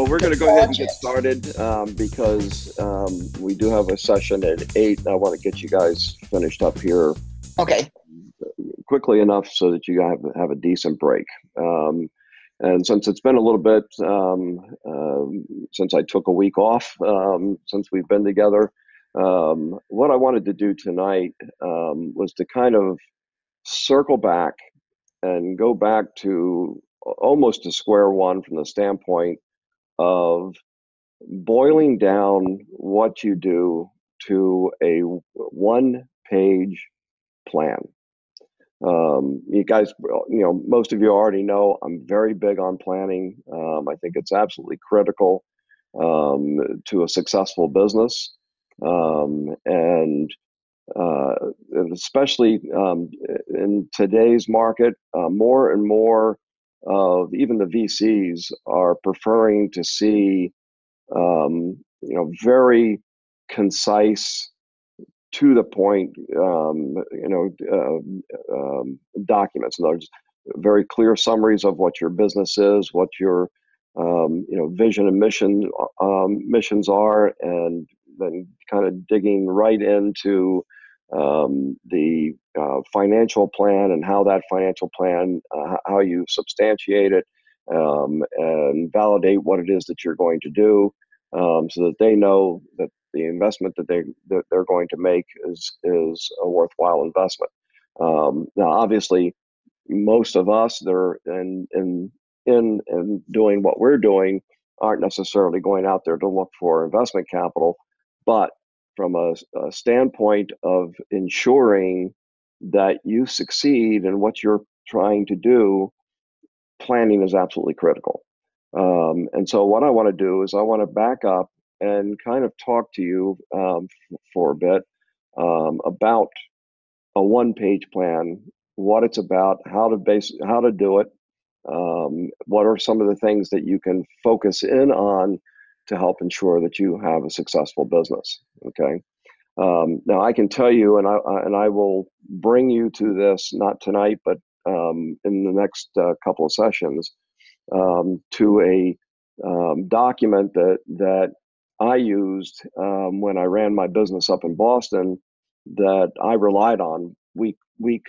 All right, guys. Well, we're going to go ahead and get started um, because um, we do have a session at eight. I want to get you guys finished up here. Okay. Quickly enough so that you have have a decent break. Um, and since it's been a little bit um, um, since I took a week off um, since we've been together, what I wanted to do tonight was to kind of circle back and go back to almost to square one from the standpoint of boiling down what you do to a one page plan. Um, you guys, you know, most of you already know I'm very big on planning. Um, I think it's absolutely critical um, to a successful business. Um, and uh, especially um, in today's market, uh, more and more of even the VCs are preferring to see, um, you know, very concise, to the point, um, you know, uh, um, documents. And there's very clear summaries of what your business is, what your, um, you know, vision and mission um, missions are, and then kind of digging right into um, the uh, financial plan and how that financial plan, uh, how you substantiate it um, and validate what it is that you're going to do um, so that they know that the investment that they that they're going to make is is a worthwhile investment. Um, now, obviously, most of us that are in in in in doing what we're doing aren't necessarily going out there to look for investment capital, but from a, a standpoint of ensuring that you succeed in what you're trying to do, planning is absolutely critical. Um, and so, what I want to do is I want to back up and kind of talk to you um, for a bit um, about a one-page plan, what it's about, how to base, how to do it, um, what are some of the things that you can focus in on to help ensure that you have a successful business. Okay. Um, now I can tell you, and I and I will bring you to this not tonight, but um, in the next uh, couple of sessions, um, to a um, document that that I used um, when I ran my business up in Boston, that I relied on week week,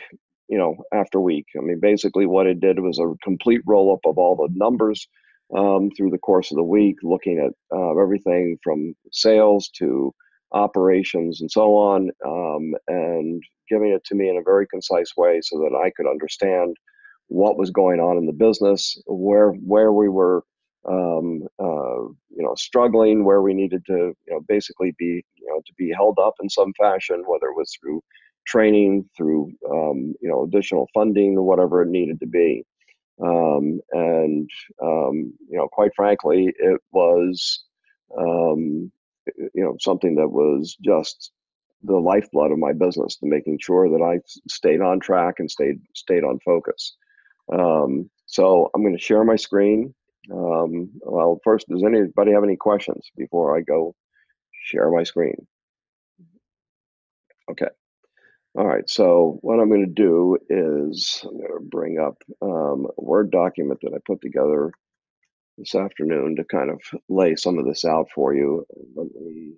you know, after week. I mean, basically, what it did was a complete roll up of all the numbers um, through the course of the week, looking at uh, everything from sales to operations and so on, um, and giving it to me in a very concise way so that I could understand what was going on in the business, where where we were, um, uh, you know, struggling, where we needed to, you know, basically be, you know, to be held up in some fashion, whether it was through training, through, um, you know, additional funding, or whatever it needed to be. Um, and um, you know, quite frankly, it was um, you know something that was just the lifeblood of my business, to making sure that I stayed on track and stayed stayed on focus. Um, so I'm going to share my screen. Um, well, first, does anybody have any questions before I go share my screen? Okay. All right, so what I'm going to do is I'm going to bring up um, a Word document that I put together this afternoon to kind of lay some of this out for you. Let me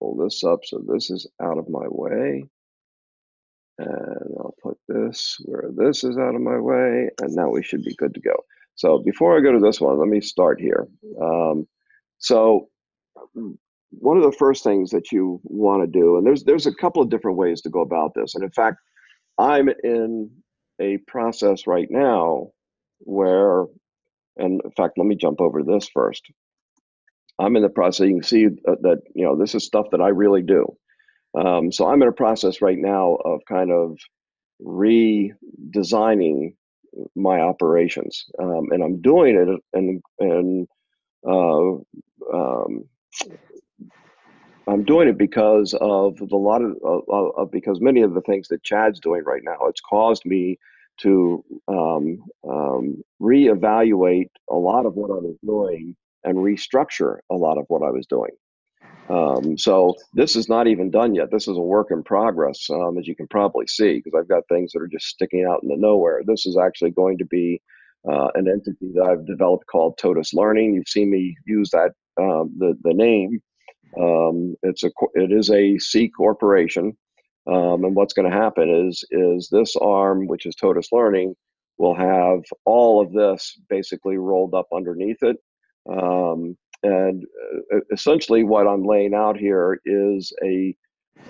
pull this up so this is out of my way. And I'll put this where this is out of my way, and now we should be good to go. So before I go to this one, let me start here. Um, so one of the first things that you want to do, and there's there's a couple of different ways to go about this. And in fact, I'm in a process right now where, and in fact, let me jump over this first. I'm in the process. You can see that you know this is stuff that I really do. Um, so I'm in a process right now of kind of redesigning my operations, um, and I'm doing it and and uh, um, I'm doing it because of the lot of, of, because many of the things that Chad's doing right now. It's caused me to um, um, reevaluate a lot of what I was doing and restructure a lot of what I was doing. Um, so this is not even done yet. This is a work in progress, um, as you can probably see, because I've got things that are just sticking out in the nowhere. This is actually going to be uh, an entity that I've developed called Totus Learning. You've seen me use that uh, the the name. Um, it's a it is a C corporation, um, and what's going to happen is is this arm, which is Totus Learning, will have all of this basically rolled up underneath it. Um, and uh, essentially, what I'm laying out here is a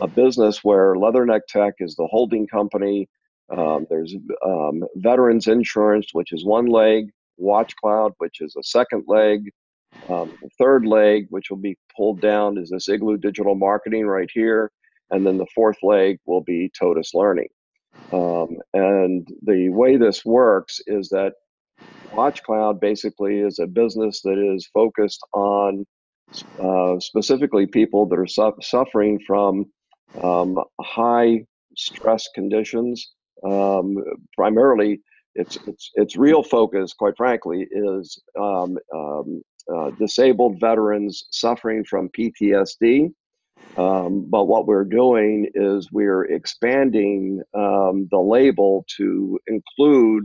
a business where Leatherneck Tech is the holding company. Um, there's um, Veterans Insurance, which is one leg, WatchCloud, which is a second leg. Um, third leg, which will be pulled down, is this Igloo Digital Marketing right here. And then the fourth leg will be Totus Learning. Um, and the way this works is that WatchCloud basically is a business that is focused on uh, specifically people that are su- suffering from um, high stress conditions. Um, primarily, its its its real focus, quite frankly, is um, um uh, disabled veterans suffering from PTSD. Um, but what we're doing is we're expanding um, the label to include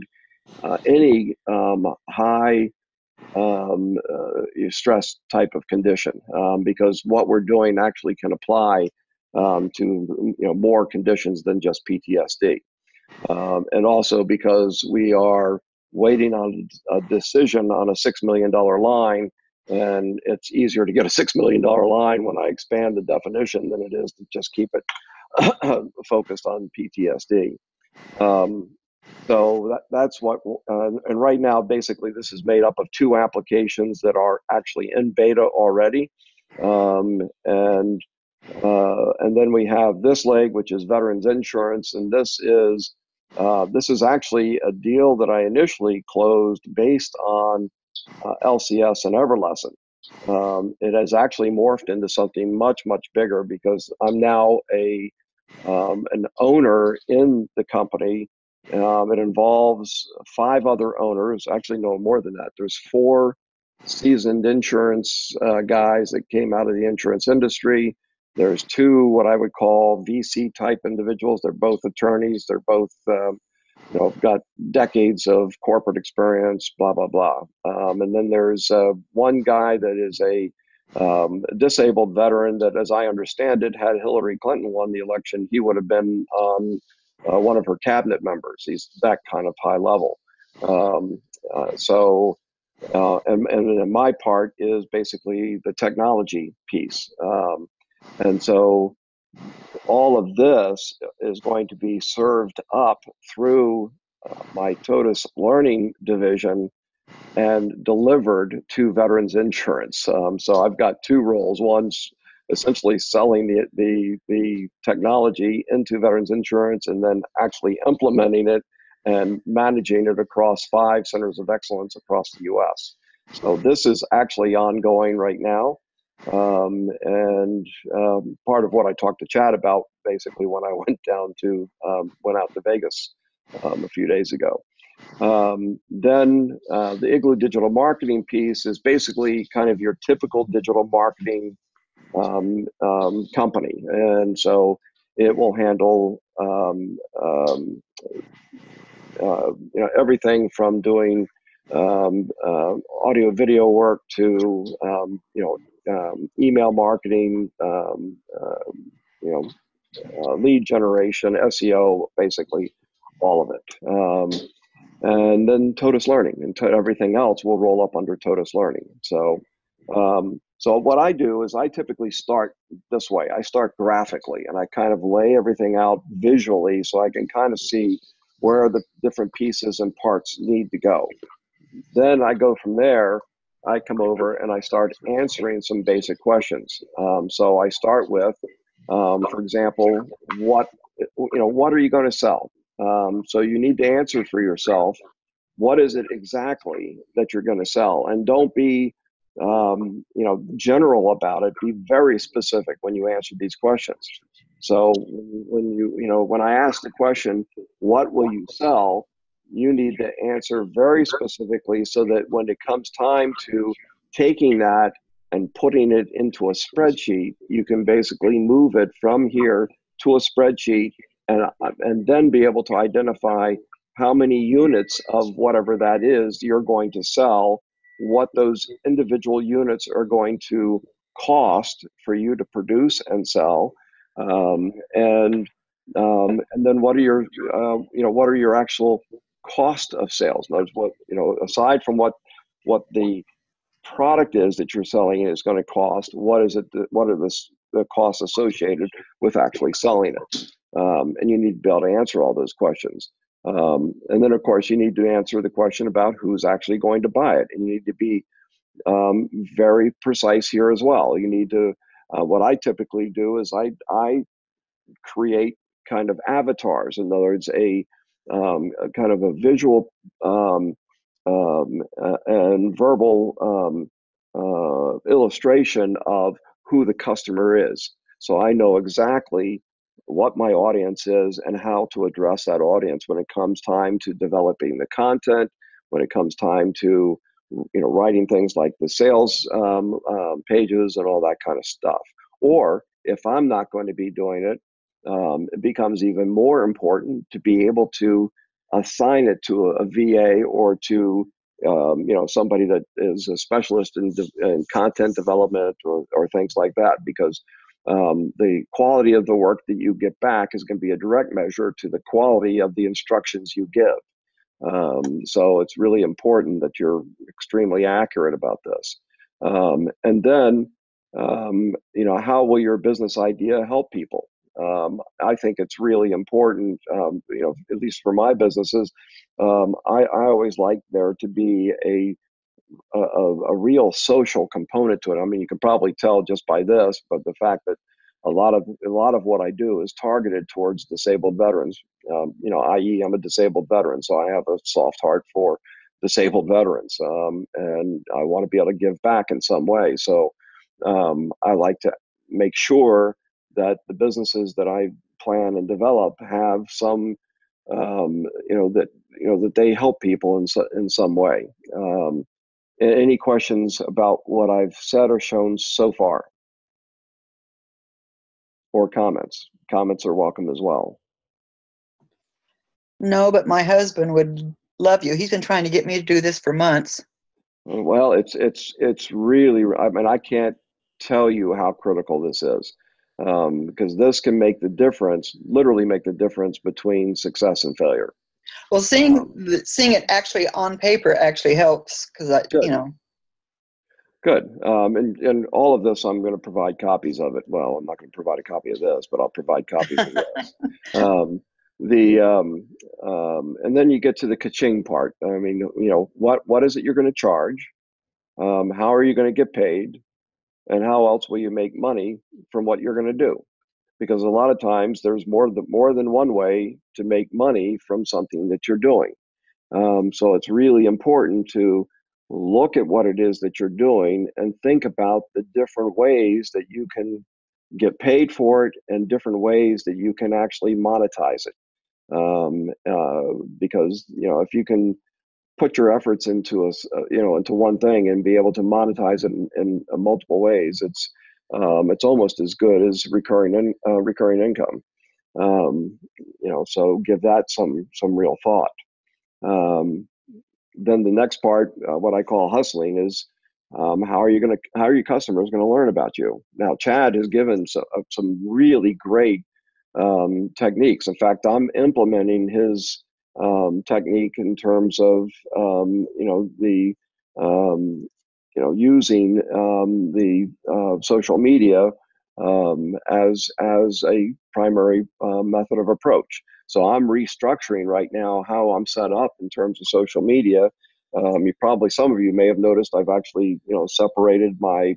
uh, any high um, uh, stress type of condition um, because what we're doing actually can apply um, to you know more conditions than just PTSD, um, and also because we are waiting on a decision on a six million dollar line, and it's easier to get a six million dollar line when I expand the definition than it is to just keep it focused on PTSD. Um, so that, that's what, uh, and right now, basically, this is made up of two applications that are actually in beta already. Um, and uh, and then we have this leg, which is veterans insurance, and this is uh, this is actually a deal that I initially closed based on uh, LCS and Everlesson. Um, it has actually morphed into something much much bigger because I'm now a um, an owner in the company um, it involves five other owners, actually, no more than that. There's four seasoned insurance uh, guys that came out of the insurance industry. There's two what I would call VC type individuals. They're both attorneys. They're both, um, you know, got decades of corporate experience. Blah blah blah. Um, and then there's uh, one guy that is a um, disabled veteran that, as I understand it, had Hillary Clinton won the election, he would have been on uh, one of her cabinet members. He's that kind of high level. Um, uh, so, uh, and, and my part is basically the technology piece. Um, and so, all of this is going to be served up through uh, my TOTUS learning division and delivered to veterans insurance. Um, so I've got two roles. One's essentially selling the, the, the technology into veterans insurance and then actually implementing it and managing it across five centers of excellence across the US. So this is actually ongoing right now. Um, and um, part of what I talked to Chad about basically when I went down to, um, went out to Vegas um, a few days ago. Um, then uh, the Igloo digital marketing piece is basically kind of your typical digital marketing um, company, and so it will handle uh, you know everything from doing um, uh, audio video work to um, you know email marketing, uh, you know uh, lead generation, SEO, basically all of it. and then Totus Learning and to everything else will roll up under Totus Learning. So um, so what I do is I typically start this way. I start graphically and I kind of lay everything out visually so I can kind of see where the different pieces and parts need to go. Then I go from there. I come over and I start answering some basic questions. Um, so I start with, um, for example, what you know, what are you going to sell? Um, so you need to answer for yourself. What is it exactly that you're going to sell? And don't be um, you know, general about it. Be very specific when you answer these questions. So when you, you know, when I ask the question, what will you sell? You need to answer very specifically so that when it comes time to taking that and putting it into a spreadsheet, you can basically move it from here to a spreadsheet and, and then be able to identify how many units of whatever that is you're going to sell, what those individual units are going to cost for you to produce and sell, um, and um, and then what are your uh, you know what are your actual cost of sales? Notice what you know aside from what what the product is that you're selling is going to cost. What is it? What are the, the costs associated with actually selling it? Um, and you need to be able to answer all those questions. Um, and then, of course, you need to answer the question about who's actually going to buy it. And you need to be um, very precise here as well. You need to. Uh, what I typically do is I I create kind of avatars. In other words, a, um, kind of a visual um, um, uh, and verbal um, uh, illustration of who the customer is. So I know exactly what my audience is and how to address that audience when it comes time to developing the content, when it comes time to you know writing things like the sales um, um, pages and all that kind of stuff. Or if I'm not going to be doing it, um, it becomes even more important to be able to assign it to a, a VA or to um, you know somebody that is a specialist in, de- in content development or, or things like that because um, the quality of the work that you get back is going to be a direct measure to the quality of the instructions you give. Um, so it's really important that you're extremely accurate about this. Um, and then um, you know how will your business idea help people um, I think it's really important, um, you know, at least for my businesses, um, I, I always like there to be a, a, a real social component to it. I mean, you can probably tell just by this, but the fact that a lot of a lot of what I do is targeted towards disabled veterans. Um, you know, i.e., I'm a disabled veteran, so I have a soft heart for disabled veterans, um, and I want to be able to give back in some way. So um, I like to make sure that the businesses that I plan and develop have some, um, you know, that you know that they help people in so, in some way. Um, any questions about what I've said or shown so far, or comments? Comments are welcome as well. No, but my husband would love you. He's been trying to get me to do this for months. Well, it's it's it's really. I mean, I can't tell you how critical this is um, because this can make the difference, literally make the difference between success and failure. Well, seeing um, seeing it actually on paper actually helps because I, good. you know. Good, um, and and all of this, I'm going to provide copies of it. Well, I'm not going to provide a copy of this, but I'll provide copies of this. Um, the um, um, and then you get to the kaching part. I mean, you know, what what is it you're going to charge? Um, how are you going to get paid? And how else will you make money from what you're going to do? Because a lot of times there's more than more than one way to make money from something that you're doing. Um, so it's really important to look at what it is that you're doing and think about the different ways that you can get paid for it and different ways that you can actually monetize it. Um, uh, because you know if you can put your efforts into a uh, you know into one thing and be able to monetize it in, in uh, multiple ways it's um, it's almost as good as recurring in, uh, recurring income. Um, you know so give that some some real thought. Um, then the next part uh, what i call hustling is um, how are you going to how are your customers going to learn about you? Now chad has given so, some really great um, techniques. In fact i'm implementing his um, technique in terms of um, you know the um, you know using um, the uh, social media um, as as a primary uh, method of approach. So I'm restructuring right now how I'm set up in terms of social media. Um, you probably some of you may have noticed I've actually you know separated my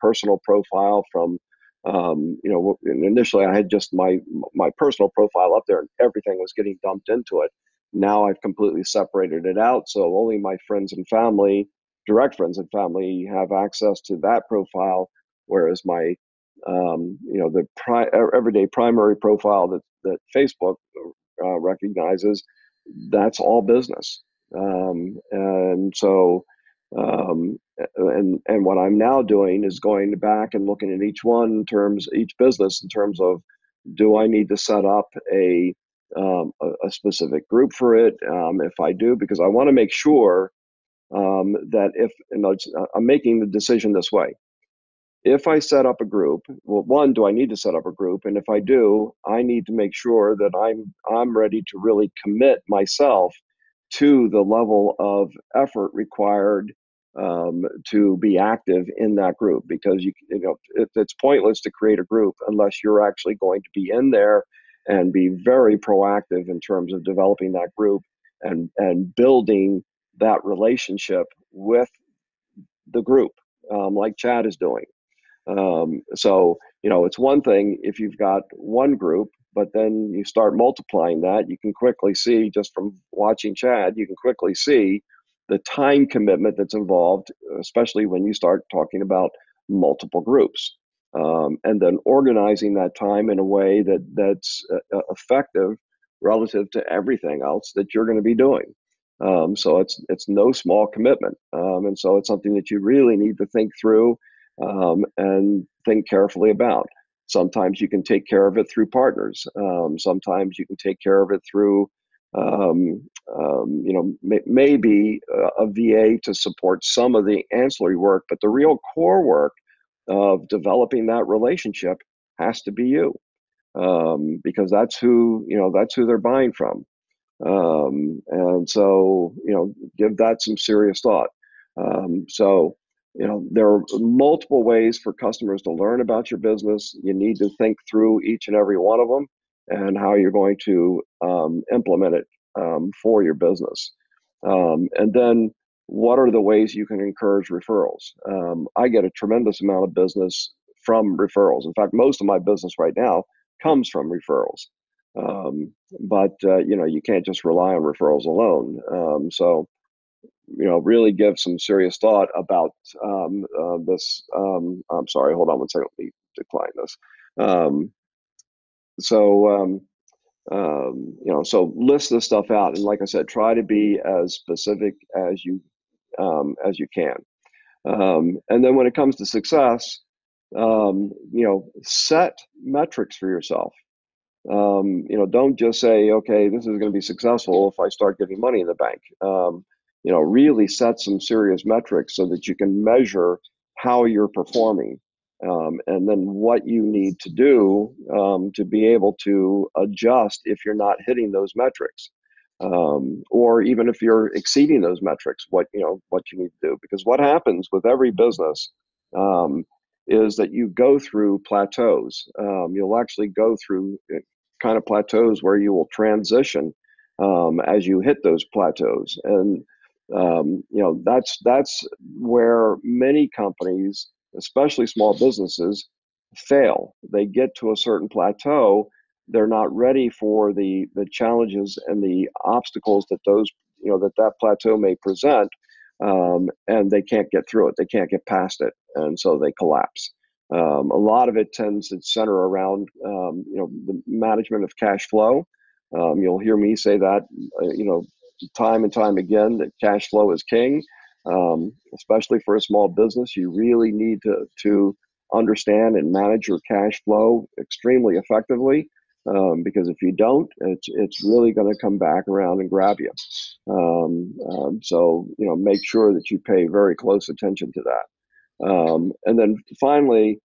personal profile from um, you know initially i had just my my personal profile up there and everything was getting dumped into it now I've completely separated it out. So only my friends and family, direct friends and family, have access to that profile, whereas my um, you know the pri- everyday primary profile that that Facebook uh, recognizes, that's all business. Um, and so um, and and what I'm now doing is going back and looking at each one in terms each business in terms of do I need to set up a um, a, a, specific group for it? Um, if I do, because I want to make sure um, that if I'm making the decision this way. If I set up a group, well, one, do I need to set up a group? And if I do, I need to make sure that I'm I'm ready to really commit myself to the level of effort required um, to be active in that group because you, you know it, it's pointless to create a group unless you're actually going to be in there and be very proactive in terms of developing that group and and building that relationship with the group um, like chad is doing. Um, so you know it's one thing if you've got one group but then you start multiplying that you can quickly see just from watching chad you can quickly see the time commitment that's involved, especially when you start talking about multiple groups. Um, and then organizing that time in a way that that's uh, uh effective relative to everything else that you're going to be doing. Um, so it's it's no small commitment, um, and so it's something that you really need to think through um, and think carefully about. Sometimes you can take care of it through partners. Um, sometimes you can take care of it through um, um, you know, may, maybe a, a VA to support some of the ancillary work, but the real core work of developing that relationship has to be you, um, because that's who you know that's who they're buying from, um, and so you know, give that some serious thought. Um, so you know there are multiple ways for customers to learn about your business. You need to think through each and every one of them and how you're going to um, implement it um, for your business. Um, and then what are the ways you can encourage referrals? Um, I get a tremendous amount of business from referrals. In fact, most of my business right now comes from referrals. Um, but uh, you know, you can't just rely on referrals alone. Um, so you know, really give some serious thought about um, uh, this. Um, I'm sorry, hold on one second. Let me decline this. Um, so um, um, you know so list this stuff out and like i said try to be as specific as you um, as you can. Um, and then when it comes to success um, you know set metrics for yourself. Um, you know don't just say okay this is going to be successful if i start getting money in the bank. You know really set some serious metrics so that you can measure how you're performing um, and then what you need to do um, to be able to adjust if you're not hitting those metrics um, or even if you're exceeding those metrics what you know what you need to do. Because what happens with every business um, is that you go through plateaus. Um, you'll actually go through uh, kind of plateaus where you will transition um, as you hit those plateaus. And you know that's that's where many companies especially small businesses, fail. They get to a certain plateau. They're not ready for the the challenges and the obstacles that those you know that that plateau may present, um, and they can't get through it. They can't get past it, and so they collapse. Um, a lot of it tends to center around um, you know the management of cash flow. Um, you'll hear me say that uh, you know time and time again that cash flow is king um, especially for a small business. You really need to, to understand and manage your cash flow extremely effectively. Um, because if you don't, it's it's really going to come back around and grab you. Um, um, so you know, make sure that you pay very close attention to that. Um, and then finally,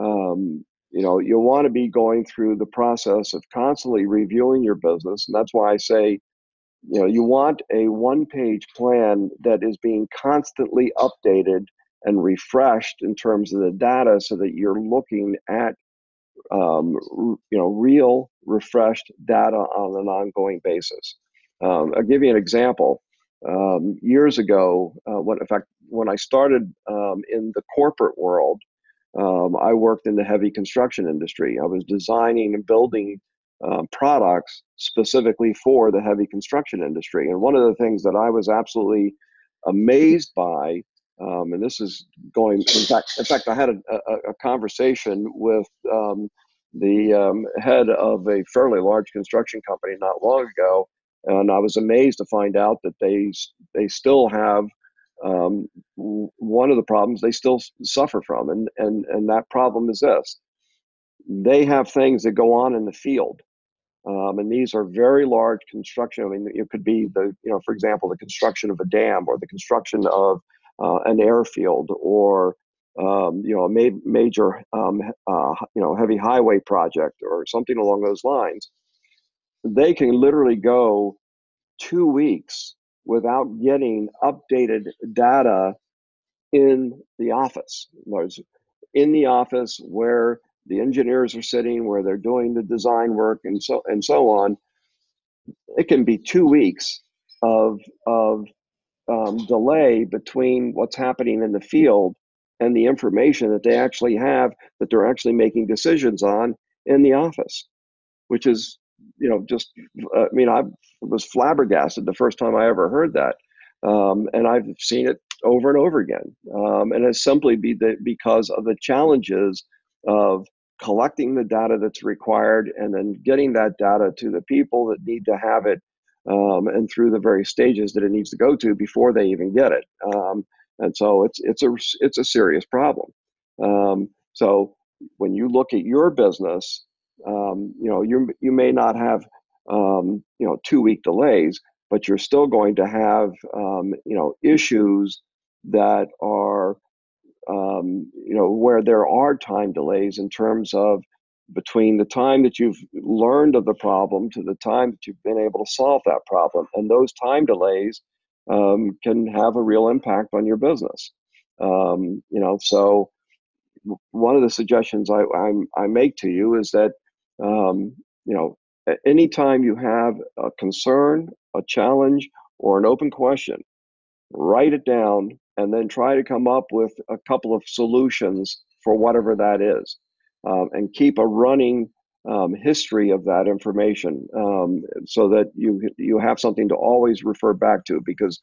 um, you know, you'll want to be going through the process of constantly reviewing your business, and that's why I say you know you want a one page plan that is being constantly updated and refreshed in terms of the data so that you're looking at um, you know real refreshed data on an ongoing basis. Um, i'll give you an example. Um, years ago uh, when in fact when i started um, in the corporate world um, i worked in the heavy construction industry. I was designing and building um, products specifically for the heavy construction industry. And one of the things that I was absolutely amazed by, um, and this is going, in fact, in fact, I had a, a, a conversation with um, the um, head of a fairly large construction company not long ago, and I was amazed to find out that they they still have um, one of the problems they still suffer from, and and and that problem is this: they have things that go on in the field Um, and these are very large construction. I mean, it could be the, you know, for example, the construction of a dam or the construction of uh, an airfield or, um, you know, a ma- major, um, uh, you know, heavy highway project or something along those lines. They can literally go two weeks without getting updated data in the office. In the office where the engineers are sitting, where they're doing the design work, and so and so on. It can be two weeks of of um, delay between what's happening in the field and the information that they actually have that they're actually making decisions on in the office, which is you know just uh, I mean I was flabbergasted the first time I ever heard that, um, and I've seen it over and over again, um, and it's simply be the, because of the challenges of collecting the data that's required and then getting that data to the people that need to have it um, and through the various stages that it needs to go to before they even get it. Um, and so it's it's a it's a serious problem. Um, so when you look at your business, um, you know you you may not have um, you know two week delays, but you're still going to have um, you know issues that are um, you know, where there are time delays in terms of between the time that you've learned of the problem to the time that you've been able to solve that problem. And those time delays um, can have a real impact on your business. Um, you know, so one of the suggestions I, I, I make to you is that, um, you know, anytime you have a concern, a challenge, or an open question, write it down and then try to come up with a couple of solutions for whatever that is um, and keep a running um, history of that information um, so that you you have something to always refer back to because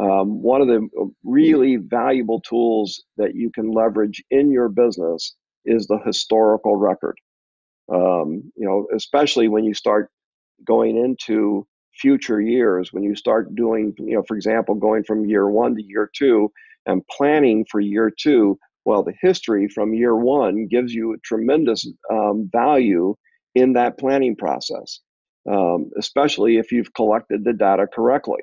um, one of the really valuable tools that you can leverage in your business is the historical record. Um, you know especially when you start going into future years when you start doing you know for example going from year one to year two and planning for year two well the history from year one gives you a tremendous um, value in that planning process um, especially if you've collected the data correctly.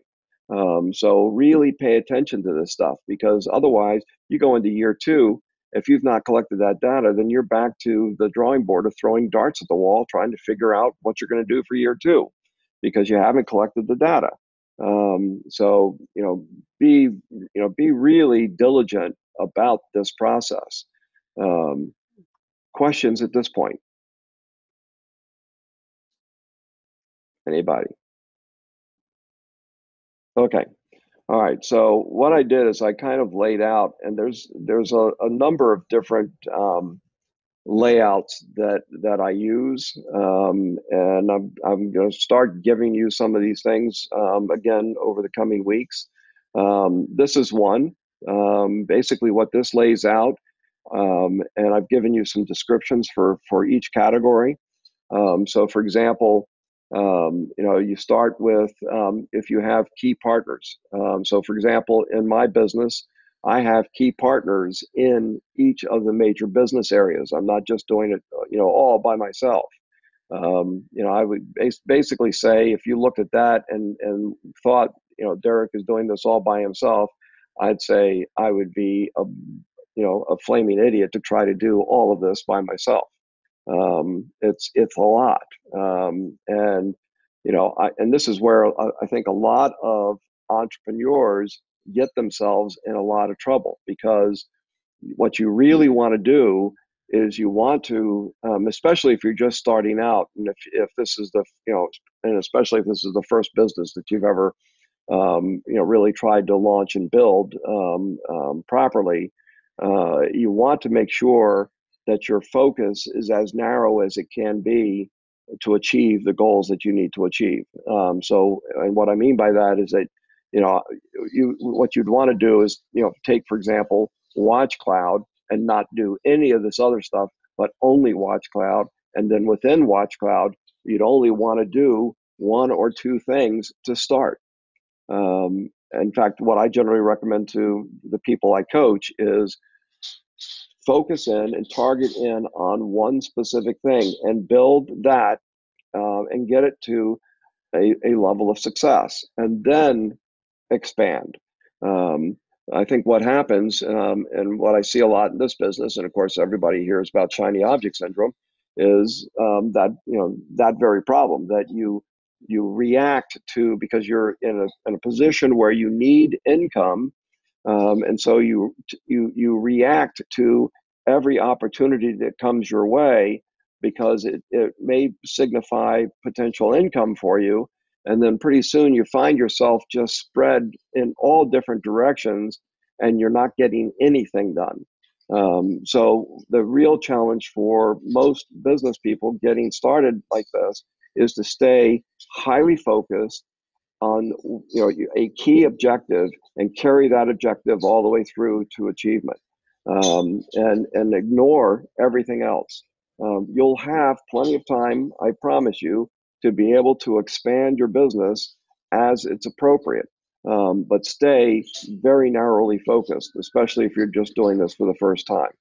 Um, so really pay attention to this stuff because otherwise you go into year two if you've not collected that data then you're back to the drawing board of throwing darts at the wall trying to figure out what you're going to do for year two because you haven't collected the data. Um, so you know, be you know, be really diligent about this process. Um, questions at this point? Anybody? Okay. All right. So what I did is I kind of laid out, and there's there's a, a number of different um, layouts that that I use, um, and I'm I'm going to start giving you some of these things um, again over the coming weeks. Um, this is one. Um, basically, what this lays out, um, and I've given you some descriptions for for each category. Um, so, for example. you know, you start with if you have key partners. so, for example, in my business, I have key partners in each of the major business areas. I'm not just doing it, you know, all by myself. Um, you know, I would basically say if you looked at that and and thought, you know, Deryck is doing this all by himself, I'd say I would be a, you know, a flaming idiot to try to do all of this by myself. Um, it's it's a lot, um, and you know, I, and this is where I think a lot of entrepreneurs get themselves in a lot of trouble because what you really want to do is you want to, um, especially if you're just starting out, and if, if this is the, you know, and especially if this is the first business that you've ever, um, you know, really tried to launch and build um, um properly, uh, you want to make sure that your focus is as narrow as it can be to achieve the goals that you need to achieve. Um, so, and what I mean by that is that you know, you what you'd want to do is, you know, take for example, Watch Cloud and not do any of this other stuff, but only Watch Cloud. And then within Watch Cloud, you'd only want to do one or two things to start. Um, in fact, what I generally recommend to the people I coach is focus in and target in on one specific thing and build that uh, and get it to a, a level of success and then expand. Um, I think what happens, um, and what I see a lot in this business, and of course everybody hears about shiny object syndrome, is um, that you know that very problem that you you react to because you're in a in a position where you need income, um, and so you you you react to every opportunity that comes your way because it, it may signify potential income for you and then pretty soon you find yourself just spread in all different directions and you're not getting anything done. Um, so the real challenge for most business people getting started like this is to stay highly focused on you know a key objective and carry that objective all the way through to achievement um, and and ignore everything else. Um, you'll have plenty of time i promise you to be able to expand your business as it's appropriate. Um, but stay very narrowly focused, especially if you're just doing this for the first time.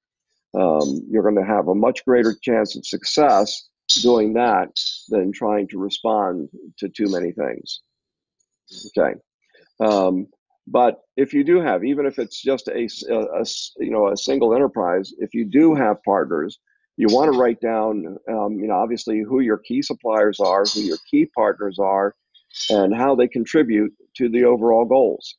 Um, you're going to have a much greater chance of success doing that than trying to respond to too many things. Okay. Um, but if you do have, even if it's just a, a, a, you know a single enterprise, if you do have partners you want to write down, um, you know, obviously who your key suppliers are, who your key partners are, and how they contribute to the overall goals.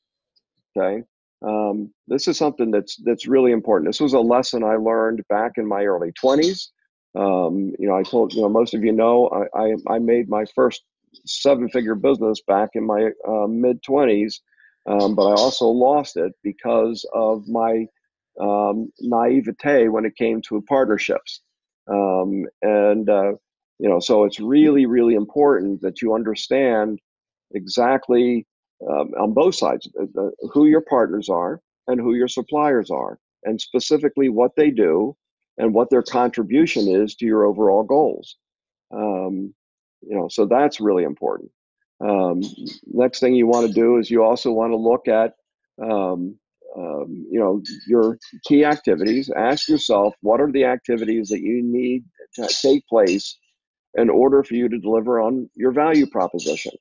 Okay, um, this is something that's that's really important. This was a lesson I learned back in my early 20s. Um, you know, I told you know most of you know I I, I made my first seven-figure business back in my uh, mid 20s, um, but I also lost it because of my um, naivete when it came to partnerships. Um, and, uh, you know, so it's really, really important that you understand exactly um, on both sides uh, who your partners are and who your suppliers are, and specifically what they do and what their contribution is to your overall goals. Um, you know, so that's really important. Um, next thing you want to do is you also want to look at um, um, you know your key activities. Ask yourself what are the activities that you need to take place in order for you to deliver on your value proposition?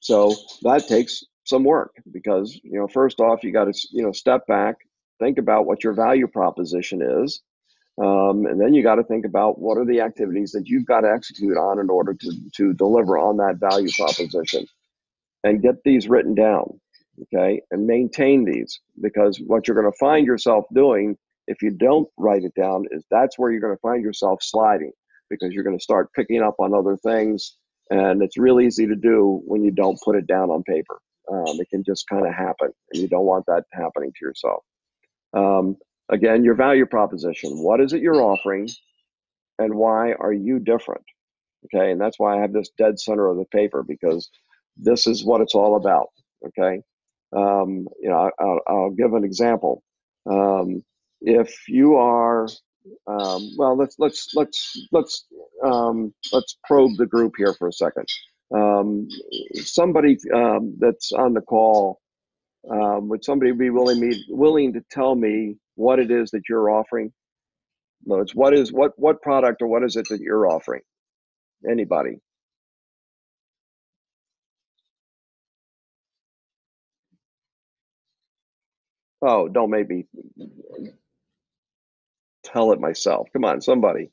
So that takes some work because you know first off you got to you know step back think about what your value proposition is um, and then you got to think about what are the activities that you've got to execute on in order to, to deliver on that value proposition and get these written down okay, and maintain these because what you're going to find yourself doing if you don't write it down is that's where you're going to find yourself sliding because you're going to start picking up on other things and it's real easy to do when you don't put it down on paper. Um, it can just kind of happen and you don't want that happening to yourself. Um, again your value proposition what is it you're offering and why are you different? Okay and that's why i have this dead center of the paper because this is what it's all about okay um, you know, I'll, I'll, give an example. Um, if you are, um, well, let's let's let's let's um, let's probe the group here for a second. Um, somebody um, that's on the call, would somebody be willing me willing to tell me what it is that you're offering? No, it's what is what what product or what is it that you're offering? Anybody? Oh, don't make me tell it myself. Come on, somebody.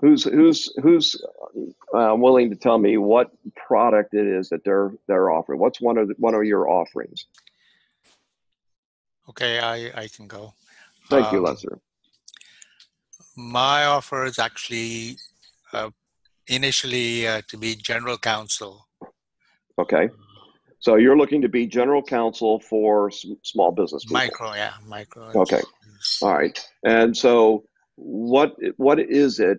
Who's who's who's uh, willing to tell me what product it is that they're they're offering? What's one of the, one of your offerings? Okay, I I can go. Thank um, you, Lester. My offer is actually uh, initially uh, to be general counsel. Okay. So you're looking to be general counsel for small business people. Micro, yeah, micro. Okay, all right. And so, what what is it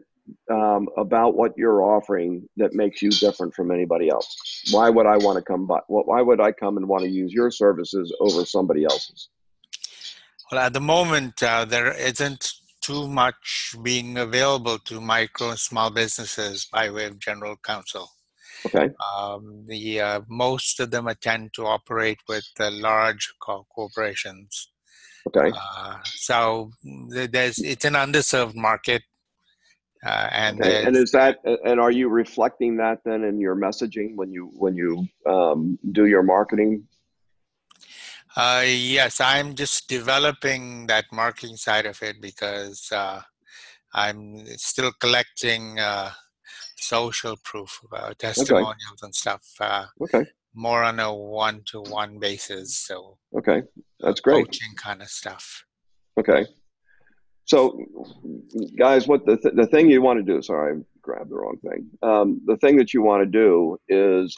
um, about what you're offering that makes you different from anybody else? Why would I want to come by? Why would I come and want to use your services over somebody else's? Well, at the moment, uh, there isn't too much being available to micro and small businesses by way of general counsel. Okay. Um, the uh, most of them tend to operate with the large co- corporations. Okay. Uh, so there's it's an underserved market, Uh, and Okay, and is that and are you reflecting that then in your messaging when you when you um, do your marketing? Uh, yes, I'm just developing that marketing side of it because uh, I'm still collecting uh, social proof, uh, testimonials and stuff, uh, Okay, more on a one-to-one basis. So okay, that's great. coaching kind of stuff. Okay, so guys, what the th- the thing you want to do? Sorry, I grabbed the wrong thing. Um, the thing that you want to do is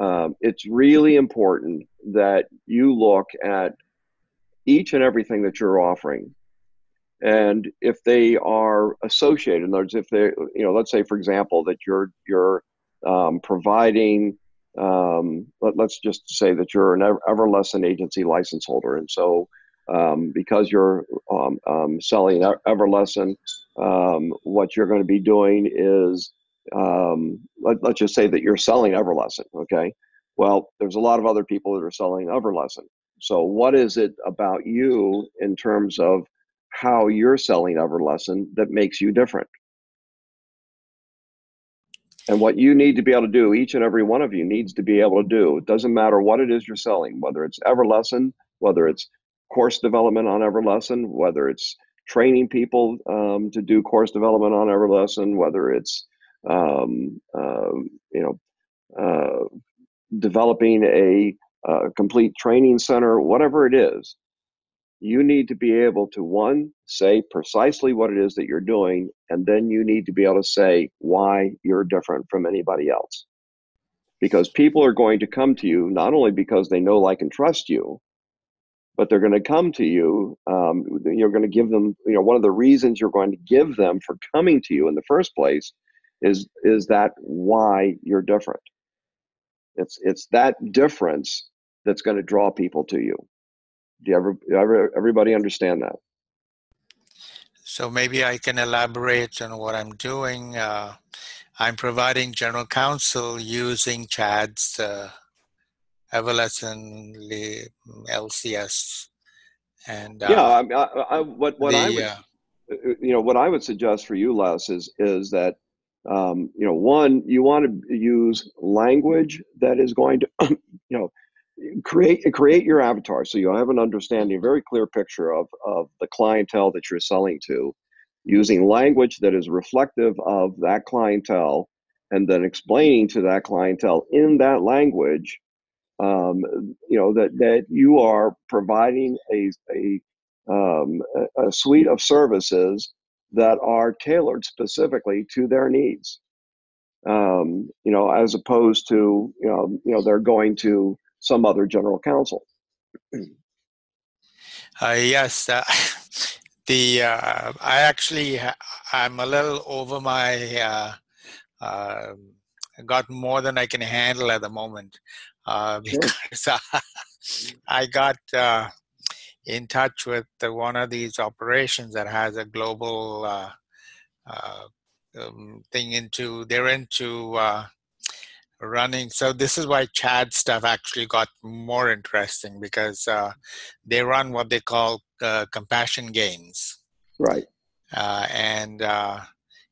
um, it's really important that you look at each and everything that you're offering and if they are associated in other words if they you know let's say for example that you're you're um, providing um, let, us just say that you're an Ever- everlesson agency license holder. And so um, because you're um, um, selling everlesson um, what you're going to be doing is let, let's just say that you're selling everlesson okay? Well there's a lot of other people that are selling everlesson so what is it about you in terms of how you're selling everlesson that makes you different. And what you need to be able to do each and every one of you needs to be able to do. It doesn't matter what it is you're selling whether it's everlesson whether it's course development on everlesson whether it's training people um, to do course development on everlesson whether it's um, uh, you know uh, developing a, uh complete training center whatever it is you need to be able to one say precisely what it is that you're doing and then you need to be able to say why you're different from anybody else. Because people are going to come to you not only because they know like and trust you but they're going to come to you um, you're going to give them you know one of the reasons you're going to give them for coming to you in the first place is is that why you're different. It's it's that difference that's going to draw people to you do you ever, ever everybody understand that? So maybe I can elaborate on what I'm doing. Uh, I'm providing general counsel using Chad's uh, Everlesson LCS. And uh, yeah, I, I, I, what what the, I would uh, you know what I would suggest for you, Les, is is that um, you know one you want to use language that is going to you know create create your avatar so you have an understanding, a very clear picture of of the clientele that you're selling to, using language that is reflective of that clientele, and then explaining to that clientele in that language, um, you know that that you are providing a a um, a, suite of services that are tailored specifically to their needs. Um, you know, as opposed to you know, you know, they're going to some other general counsel. Uh, yes, uh, the uh, I actually I'm a little over my uh, uh, got more than I can handle at the moment uh, Sure. because I got uh, in touch with one of these operations that has a global uh, uh, um, thing into they're into uh, running. So this is why Chad stuff actually got more interesting because uh, they run what they call uh, compassion games, Right. uh, and uh,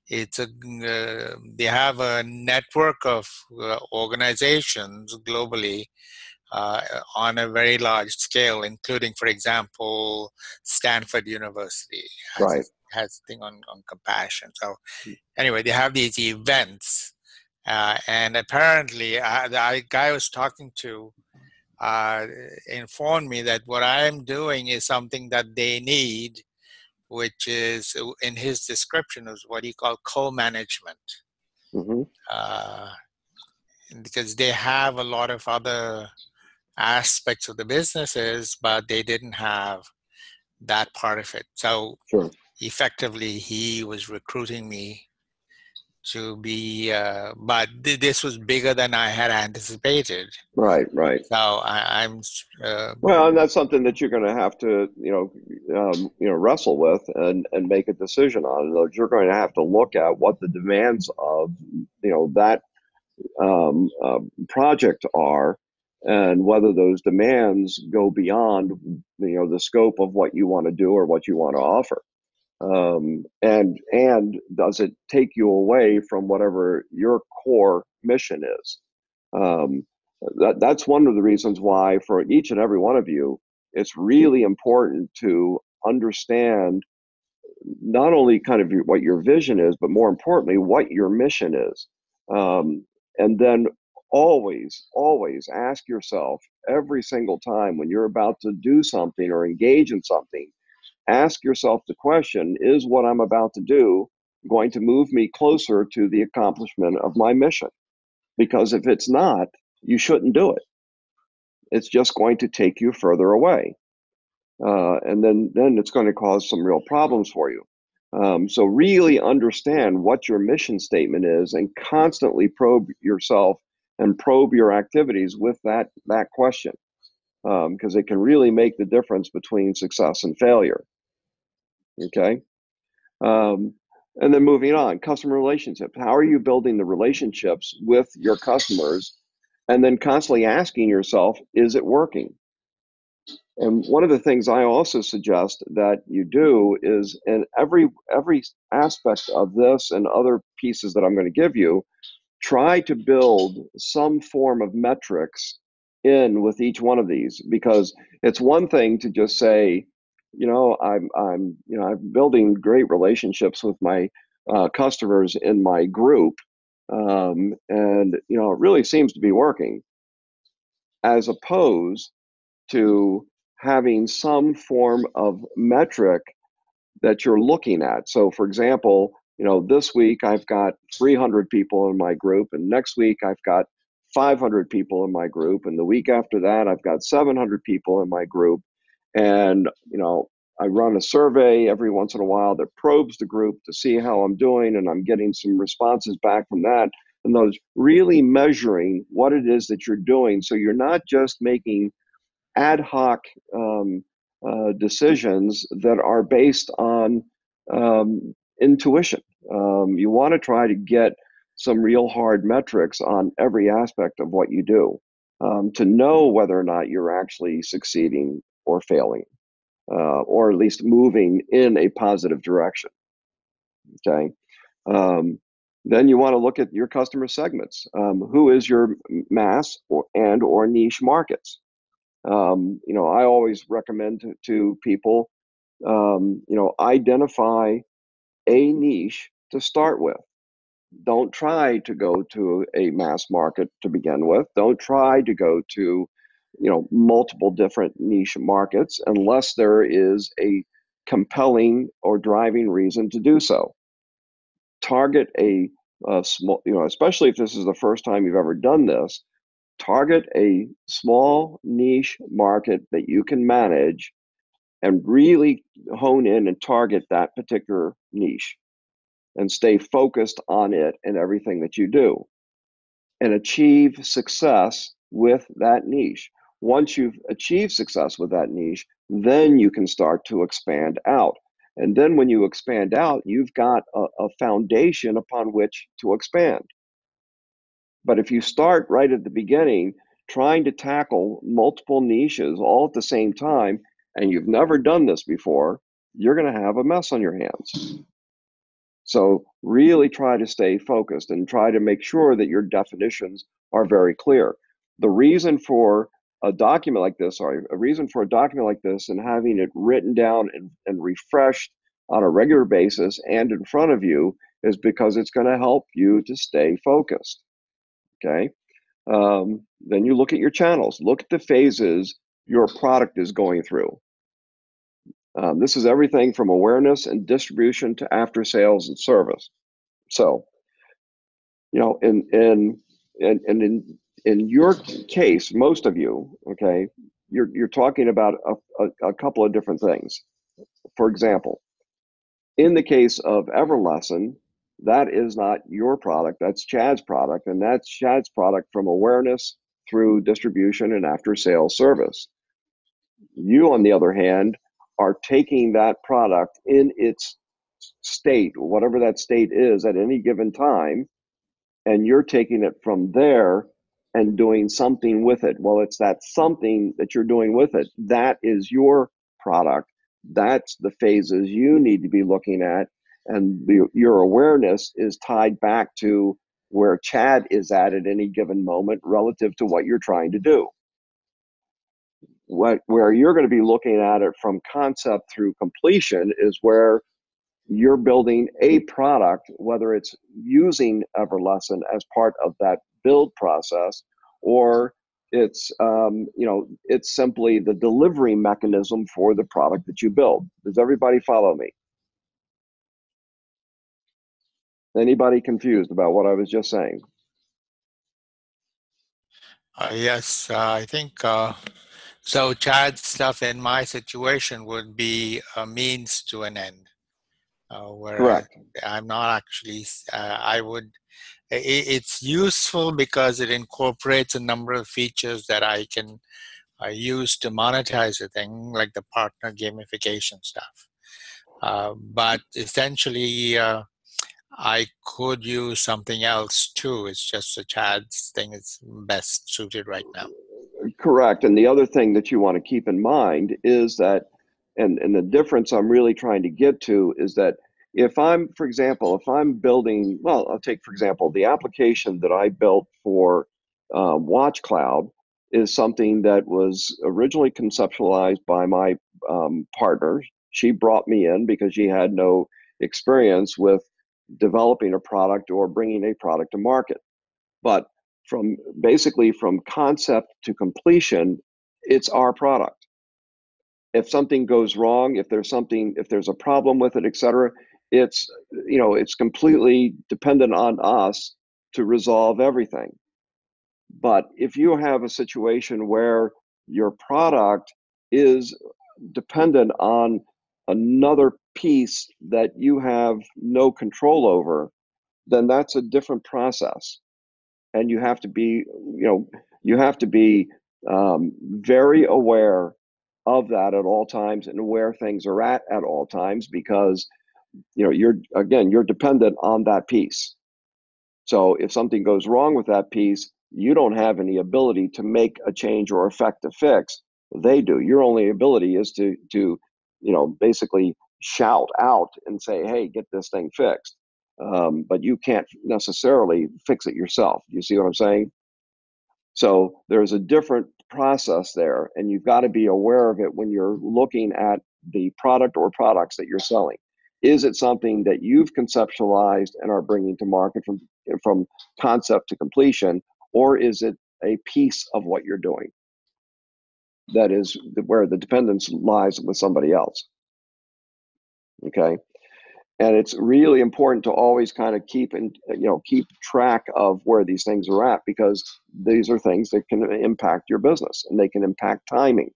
it's a uh, they have a network of uh, organizations globally. Uh, on a very large scale, including, for example, Stanford University has, Right. has a thing on, on compassion. So, anyway, they have these events uh, and apparently, uh, the guy I was talking to uh, informed me that what I am doing is something that they need, which is in his description is what he called co-management, hmm uh, because they have a lot of other aspects of the businesses, but they didn't have that part of it. So Sure. effectively, he was recruiting me to be uh, but th- this was bigger than i had anticipated Right. Right. so I, i'm uh, Well, and that's something that you're going to have to, you know, um, you know, wrestle with and and make a decision on. You're going to have to look at what the demands of, you know, that um, uh, project are, and whether those demands go beyond, you know, the scope of what you want to do or what you want to offer. Um, and and does it take you away from whatever your core mission is? Um, that, that's one of the reasons why for each and every one of you it's really important to understand not only kind of what your vision is but more importantly what your mission is. Um, and then always always ask yourself every single time when you're about to do something or engage in something ask yourself the question is what I'm about to do going to move me closer to the accomplishment of my mission? Because if it's not, you shouldn't do it. It's just going to take you further away. Uh, and then, then it's going to cause some real problems for you. Um, so, really understand what your mission statement is and constantly probe yourself and probe your activities with that, that question because um, it can really make the difference between success and failure. Okay. Um, and then moving on, customer relationships. How are you building the relationships with your customers? And then constantly asking yourself, is it working? And one of the things I also suggest that you do is in every every aspect of this and other pieces that I'm going to give you, try to build some form of metrics in with each one of these because it's one thing to just say you know i'm i'm you know i'm building great relationships with my uh, customers in my group um, and you know it really seems to be working as opposed to having some form of metric that you're looking at. So for example you know this week i've got 300 people in my group and next week i've got 500 people in my group and the week after that i've got 700 people in my group and you know i run a survey every once in a while that probes the group to see how i'm doing and i'm getting some responses back from that and those really measuring what it is that you're doing. So you're not just making ad hoc um, uh, decisions that are based on um, intuition. Um, you want to try to get some real hard metrics on every aspect of what you do um, to know whether or not you're actually succeeding or failing, uh, or at least moving in a positive direction. Okay. Um, then you want to look at your customer segments. Um, who is your mass or, and or niche markets? Um, you know, I always recommend to, to people, um, you know, identify a niche to start with. Don't try to go to a mass market to begin with. Don't try to go to you know multiple different niche markets unless there is a compelling or driving reason to do so. Target a, a small you know especially if this is the first time you've ever done this target a small niche market that you can manage and really hone in and target that particular niche and stay focused on it in everything that you do and achieve success with that niche once you've achieved success with that niche, then you can start to expand out. And then when you expand out, you've got a, a, foundation upon which to expand. But if you start right at the beginning, trying to tackle multiple niches all at the same time, and you've never done this before, you're going to have a mess on your hands. So, really try to stay focused and try to make sure that your definitions are very clear. The reason for a document like this, or a reason for a document like this, and having it written down and, and refreshed on a regular basis and in front of you is because it's going to help you to stay focused. Okay. Um, then you look at your channels, look at the phases your product is going through. Um, this is everything from awareness and distribution to after sales and service. So, you know, in in and, and in in your case, most of you, okay, you're you're talking about a, a, a couple of different things. For example, in the case of Everlesson, that is not your product, that's Chad's product, and that's Chad's product from awareness through distribution and after sales service. You, on the other hand, are taking that product in its state, whatever that state is at any given time, and you're taking it from there and doing something with it. Well, it's that something that you're doing with it. That is your product. that's the phases you need to be looking at and the, your awareness is tied back to where chad is at at any given moment relative to what you're trying to do what where you're going to be looking at it from concept through completion is where you're building a product whether it's using everlesson as part of that build process or it's um, you know it's simply the delivery mechanism for the product that you build. Does everybody follow me? Anybody confused about what i was just saying? Uh, yes uh, i think uh, so Chad's stuff in my situation would be a means to an end uh, where correct. I'm not actually uh, i would it's useful because it incorporates a number of features that I can uh, use to monetize a thing, like the partner gamification stuff. Uh, but essentially, uh, I could use something else too. It's just the Chad's thing is best suited right now. Correct. And the other thing that you want to keep in mind is that, and, and the difference I'm really trying to get to is that if I'm, for example, if I'm building, well, I'll take, for example, the application that I built for um, Watch Cloud is something that was originally conceptualized by my um, partner. She brought me in because she had no experience with developing a product or bringing a product to market. But from basically from concept to completion, it's our product. If something goes wrong, if there's something, if there's a problem with it, et cetera, it's you know it's completely dependent on us to resolve everything. But if you have a situation where your product is dependent on another piece that you have no control over then that's a different process. And you have to be you know you have to be um, very aware of that at all times and where things are at at all times because you know you're again you're dependent on that piece. So if something goes wrong with that piece you don't have any ability to make a change or affect a fix. They do. Your only ability is to to you know basically shout out and say hey get this thing fixed. Um, but you can't necessarily fix it yourself. You see what i'm saying? So there's a different process there and you've got to be aware of it when you're looking at the product or products that you're selling is it something that you've conceptualized and are bringing to market from from concept to completion or is it a piece of what you're doing? That is where the dependence lies with somebody else. Okay? And it's really important to always kind of keep and you know keep track of where these things are at because these are things that can impact your business and they can impact timing.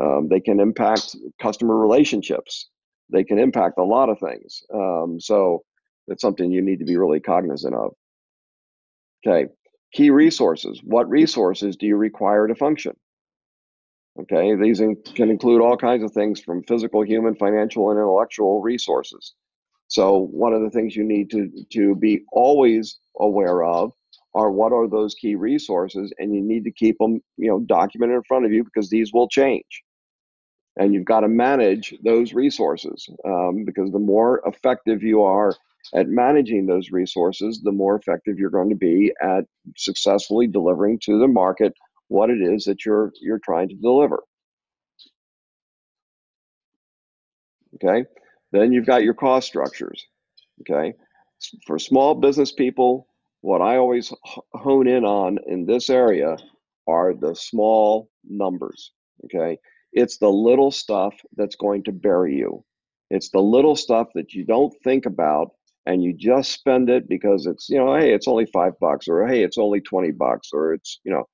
Um, they can impact customer relationships they can impact a lot of things. Um, so it's something you need to be really cognizant of. Okay, key resources. What resources do you require to function? Okay, these in, can include all kinds of things from physical, human, financial, and intellectual resources. So one of the things you need to, to be always aware of are what are those key resources, and you need to keep them, you know, documented in front of you because these will change and you've got to manage those resources um, because the more effective you are at managing those resources the more effective you're going to be at successfully delivering to the market what it is that you're you're trying to deliver. Okay? Then you've got your cost structures okay? For small business people what i always hone in on in this area are the small numbers okay it's the little stuff that's going to bury you. It's the little stuff that you don't think about and you just spend it because it's, you know, hey, it's only five bucks or hey, it's only 20 bucks or it's, you know,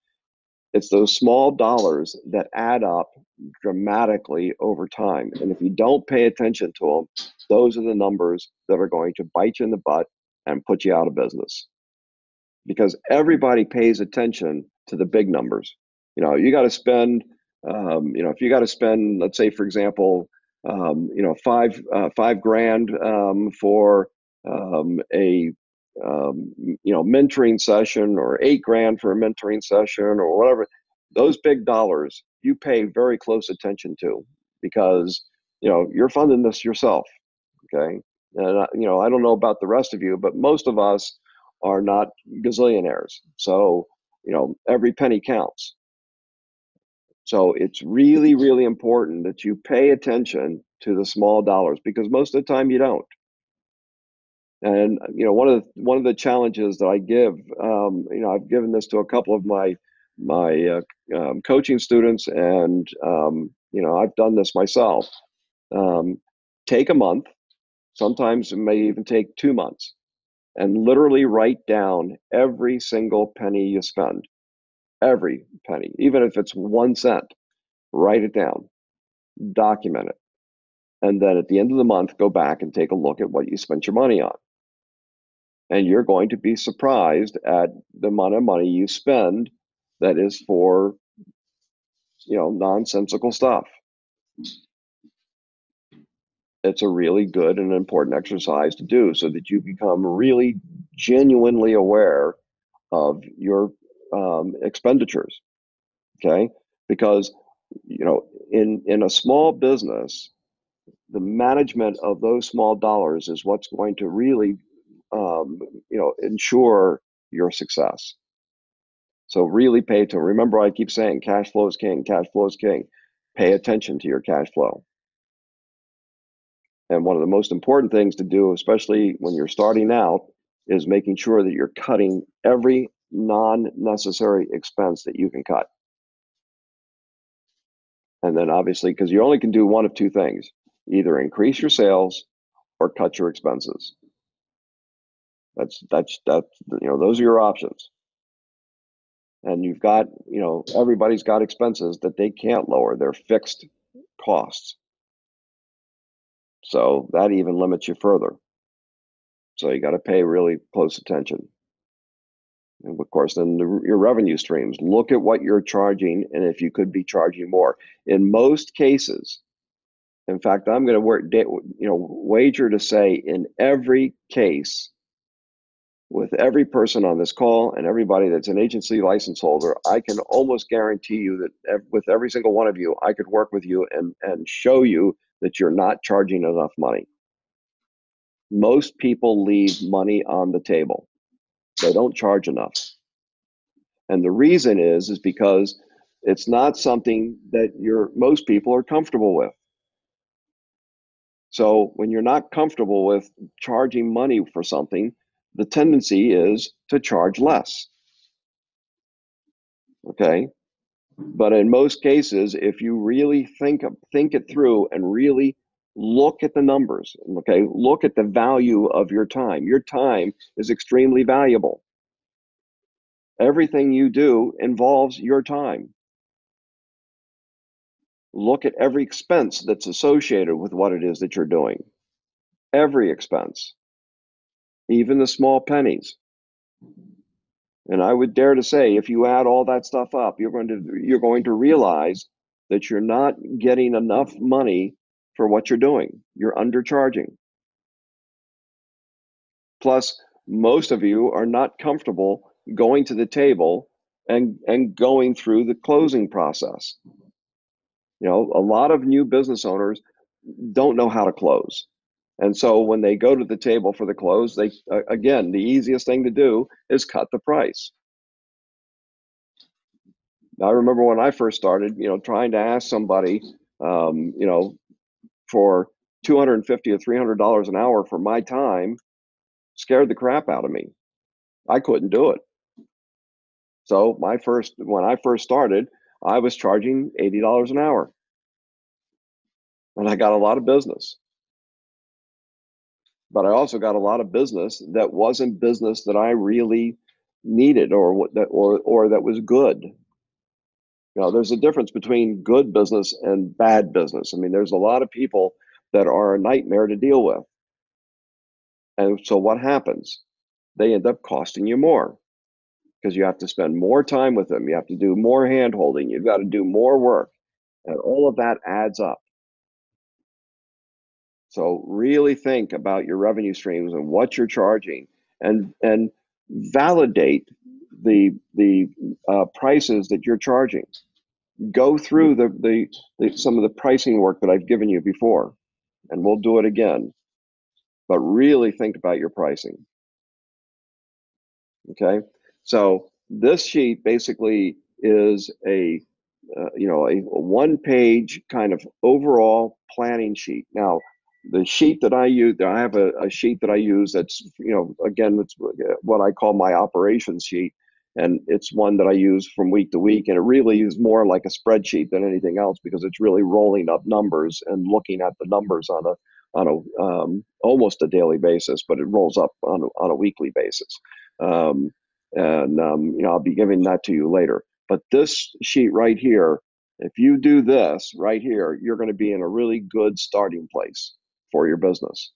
it's those small dollars that add up dramatically over time. And if you don't pay attention to them, those are the numbers that are going to bite you in the butt and put you out of business. Because everybody pays attention to the big numbers. You know, you got to spend um, you know, if you got to spend, let's say, for example, um, you know, five uh, five grand um, for um, a um, you know mentoring session, or eight grand for a mentoring session, or whatever, those big dollars you pay very close attention to because you know, you're funding this yourself. Okay. And, you know, I don't know about the rest of you, but most of us are not gazillionaires. So, you know, every penny counts. So it's really, really important that you pay attention to the small dollars because most of the time you don't. And you know, one of the one of the challenges that I give, um, you know, I've given this to a couple of my my uh, um, coaching students, and um, you know, I've done this myself. Um, take a month, sometimes it may even take two months, and literally write down every single penny you spend, every penny, even if it's one cent. Write it down, document it, and then at the end of the month, go back and take a look at what you spent your money on and you're going to be surprised at the amount of money you spend that is for you know nonsensical stuff it's a really good and important exercise to do so that you become really genuinely aware of your um, expenditures okay? Because you know in in a small business the management of those small dollars is what's going to really um, you know ensure your success. So really pay to remember i keep saying cash flow is king cash flow is king. Pay attention to your cash flow. And one of the most important things to do especially when you're starting out is making sure that you're cutting every non-necessary expense that you can cut and then obviously because you only can do one of two things either increase your sales or cut your expenses that's that's that's you know those are your options. And you've got you know everybody's got expenses that they can't lower. They're fixed costs. So that even limits you further. So you got to pay really close attention. Of course, then the, your revenue streams. Look at what you're charging, and if you could be charging more. In most cases, in fact, I'm going to work, you know, wager to say in every case, with every person on this call and everybody that's an agency license holder, I can almost guarantee you that with every single one of you, I could work with you and, and show you that you're not charging enough money. Most people leave money on the table. They don't charge enough. And the reason is is because it's not something that you're most people are comfortable with. So when you're not comfortable with charging money for something, the tendency is to charge less. Okay. But in most cases, if you really think think it through and really look at the numbers, okay, look at the value of your time. Your time is extremely valuable. Everything you do involves your time. Look at every expense that's associated with what it is that you're doing. Every expense even the small pennies. And I would dare to say, if you add all that stuff up, you're going to you're going to realize that you're not getting enough money for what you're doing. You're undercharging. Plus, most of you are not comfortable going to the table and and going through the closing process. You know, a lot of new business owners don't know how to close. And so when they go to the table for the close, they again, the easiest thing to do is cut the price. I remember when I first started, you know, trying to ask somebody, um, you know, for 250 or 300 dollars an hour for my time scared the crap out of me. I couldn't do it. So my first when I first started, I was charging $80 an hour. And I got a lot of business but I also got a lot of business that wasn't business that I really needed or or or that was good. You know, there's a difference between good business and bad business. I mean, there's a lot of people that are a nightmare to deal with. And so what happens? They end up costing you more because you have to spend more time with them. You have to do more hand holding. You've got to do more work. And all of that adds up. So really think about your revenue streams and what you're charging, and and validate the the uh, prices that you're charging. go through the, the, the some of the pricing work that I've given you before, and we'll do it again. But really think about your pricing. Okay, so this sheet basically is a uh, you know a, a one page kind of overall planning sheet. Now the sheet that I use, I have a, a sheet that I use that's you know again it's what I call my operations sheet and it's one that I use from week to week. And it really is more like a spreadsheet than anything else because it's really rolling up numbers and looking at the numbers on a on a um, almost a daily basis, but it rolls up on a, on a weekly basis. Um, and um, you know I'll be giving that to you later. But this sheet right here, if you do this right here, you're going to be in a really good starting place for your business.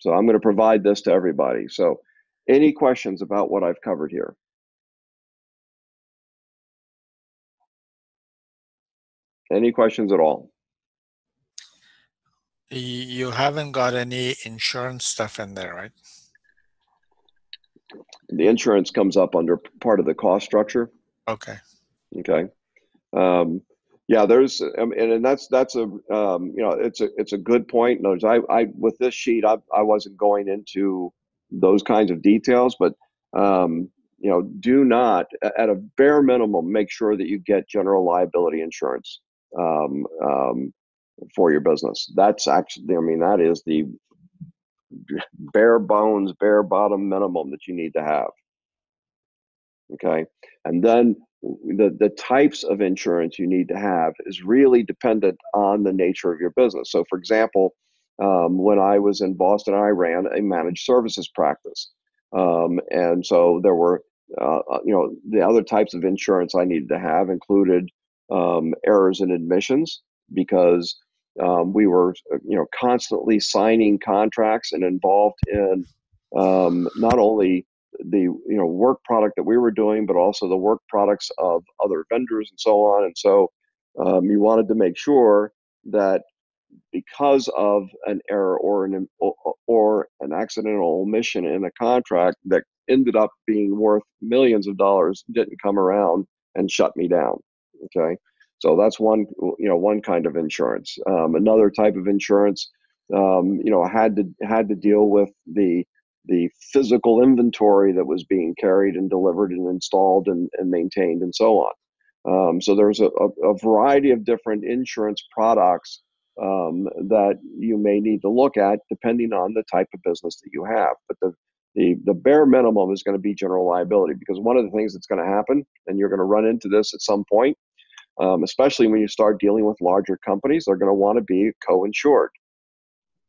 So I'm going to provide this to everybody. So any questions about what I've covered here? Any questions at all? You haven't got any insurance stuff in there, right? The insurance comes up under part of the cost structure. Okay. Okay. Um, yeah, there's, and, and that's that's a um, you know it's a it's a good point. Notice I I with this sheet I I wasn't going into those kinds of details, but um, you know do not at a bare minimum make sure that you get general liability insurance um, um, for your business. That's actually, I mean, that is the bare bones, bare bottom minimum that you need to have. Okay. And then the, the types of insurance you need to have is really dependent on the nature of your business. So, for example, um, when I was in Boston, I ran a managed services practice. Um, and so there were, uh, uh you know, the other types of insurance I needed to have included um, errors in omissions because um, we were you know constantly signing contracts and involved in um, not only the you know work product that we were doing but also the work products of other vendors and so on. And so um, you wanted to make sure that because of an error or an or an accidental omission in a contract that ended up being worth millions of dollars didn't come around and shut me down Okay, so that's one you know one kind of insurance. Um, another type of insurance, um, you know, had to had to deal with the the physical inventory that was being carried and delivered and installed and, and maintained and so on. Um, so there's a, a, variety of different insurance products um, that you may need to look at depending on the type of business that you have. But the the, the bare minimum is going to be general liability because one of the things that's going to happen, and you're going to run into this at some point, um, especially when you start dealing with larger companies, they're going to want to be co-insured,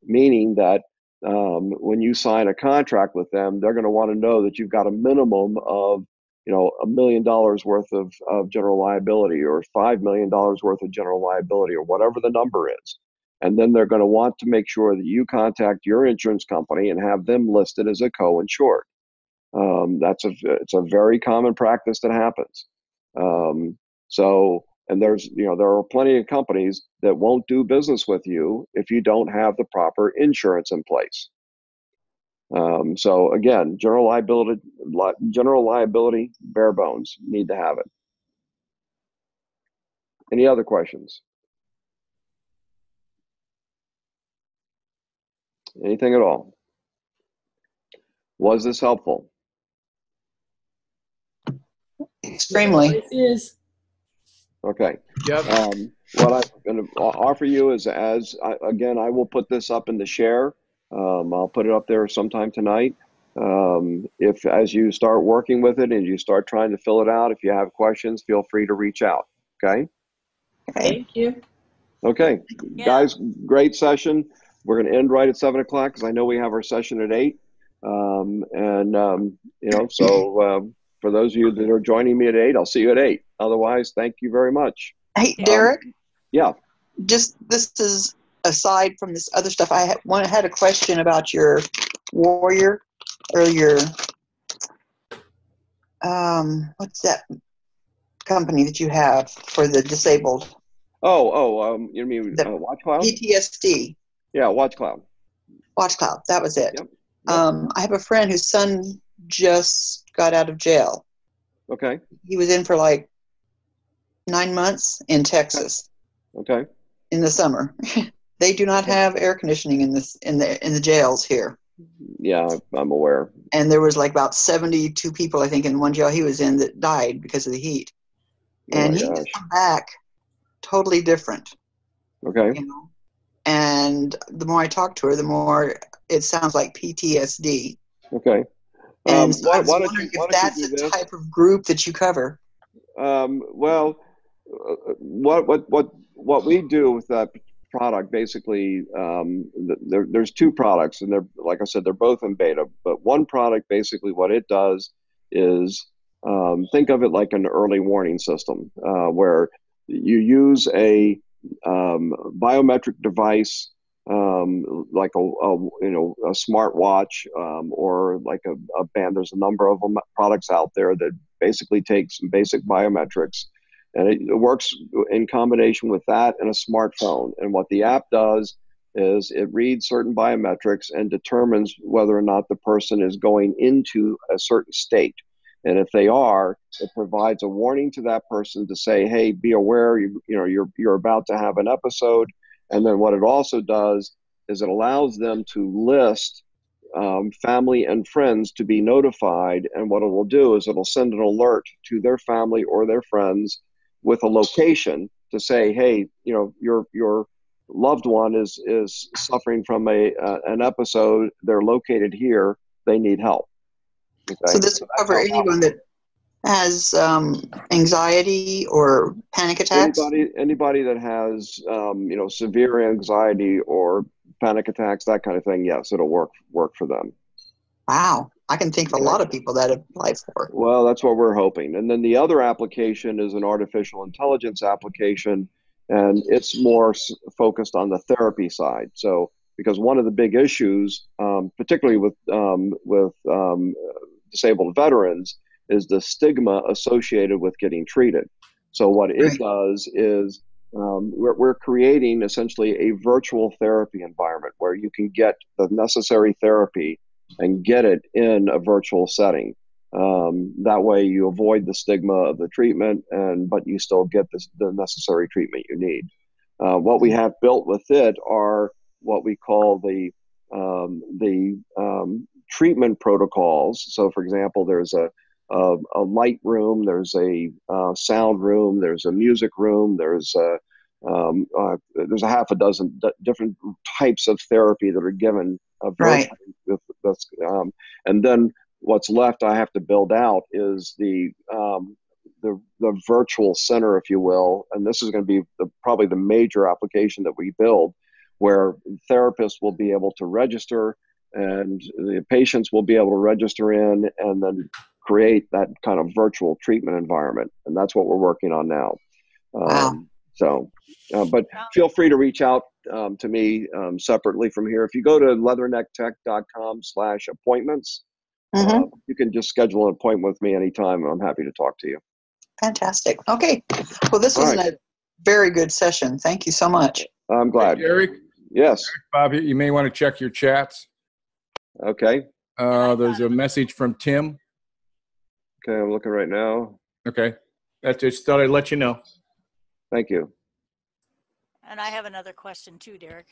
meaning that um, when you sign a contract with them, they're going to want to know that you've got a minimum of you know a million dollars worth of, of general liability or five million dollars worth of general liability or whatever the number is and then they're going to want to make sure that you contact your insurance company and have them listed as a co-insured. Um, that's a it's a very common practice that happens. Um, so and there's you know there are plenty of companies that won't do business with you if you don't have the proper insurance in place. Um, so again general liability li- general liability bare bones need to have it. Any other questions anything at all was this helpful Extremely. It is. okay Yep. Um, what I'm going to offer you is, as I, again, I will put this up in the share. Um, I'll put it up there sometime tonight. Um, if as you start working with it and you start trying to fill it out, if you have questions, feel free to reach out. Okay. Okay. Thank you. Okay, Yeah. guys, great session. We're going to end right at seven o'clock because I know we have our session at eight. Um, and um, you know, so um, for those of you that are joining me at eight, I'll see you at eight. Otherwise, thank you very much. Hey, Yeah. Deryck, Yeah. just this is aside from this other stuff. I had, one had a question about your warrior or your um, what's that company that you have for the disabled? Oh, oh, um, you mean The- uh, Watch Cloud? PTSD. Yeah, Watch Cloud. Watch Cloud. That was it. Yep, yep. Um, I have a friend whose son just got out of jail. Okay. He was in for like nine months in Texas Okay. in the summer. they do not have air conditioning in this in the in the jails here. Yeah, I'm aware. And there was like about seventy two people I think in one jail he was in that died because of the heat. Oh And my he gosh. came back totally different. Okay. you know. And the more I talk to her, the more it sounds like PTSD. Okay. And Um, so why, I was why wondering you, if that's the this? type of group that you cover. Um, well, what what what what we do with that product basically, um, there, there's two products, and they're like I said, they're both in beta. But one product basically, what it does is um, think of it like an early warning system, uh, where you use a um, biometric device. Um, like a, a you know a smart watch um, or like a, a band. There's a number of them, products out there that basically takes some basic biometrics and it, it works in combination with that and a smartphone. And what the app does is it reads certain biometrics and determines whether or not the person is going into a certain state. And if they are, it provides a warning to that person to say, "Hey, be aware. You, you know, you're you're about to have an episode." And then what it also does is it allows them to list um, family and friends to be notified. And what it will do is it'll send an alert to their family or their friends with a location to say, hey, you know, your your loved one is is suffering from a uh, an episode. They're located here. They need help. So this will that's cover anyone that has um, anxiety or panic attacks. anybody anybody that has um, you know severe anxiety or panic attacks, that kind of thing. Yes, it'll work work for them. Wow, I can think of a lot of people that apply for. it. Well, that's what we're hoping. And then the other application is an artificial intelligence application, and it's more s- focused on the therapy side. So, because one of the big issues, um, particularly with um, with um, disabled veterans, is the stigma associated with getting treated. So, what it does is um, we're, we're creating essentially a virtual therapy environment where you can get the necessary therapy and get it in a virtual setting. Um, that way, you avoid the stigma of the treatment, and but you still get this, the necessary treatment you need. Uh, what we have built with it are what we call the um, the um, treatment protocols. So, for example, there's a a, a light room, there's a uh, sound room, there's a music room, there's a um, uh, there's a half a dozen d- different types of therapy that are given uh, Right. that's, um, and then what's left I have to build out is the um, the the virtual center, if you will, and this is going to be the, probably the major application that we build, where therapists will be able to register and the patients will be able to register in and then create that kind of virtual treatment environment, and that's what we're working on now. Wow. Um, so, uh, but feel free to reach out um, to me um, separately from here. If you go to leathernecktech.com slash appointments, hmm uh, you can just schedule an appointment with me anytime. and I'm happy to talk to you. Fantastic. Okay. Well, this All was right. a very good session. Thank you so much. I'm glad. Eric, Yes. Bob, you may want to check your chats. Okay. Uh, there's a message from Tim. Okay. I'm looking right now. Okay. That's just thought I'd let you know. Thank you. And I have another question too, Deryck.